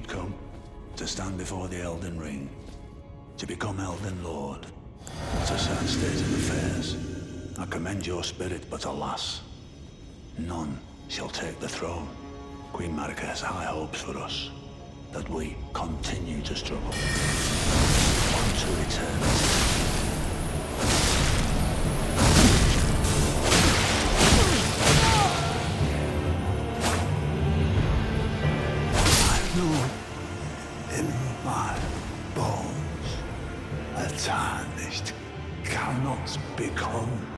you'd come to stand before the Elden Ring, to become Elden Lord. It's a sad state of affairs. I commend your spirit, but alas, none shall take the throne. Queen Marika has high hopes for us, that we continue to struggle. In my bones. A tarnished cannot become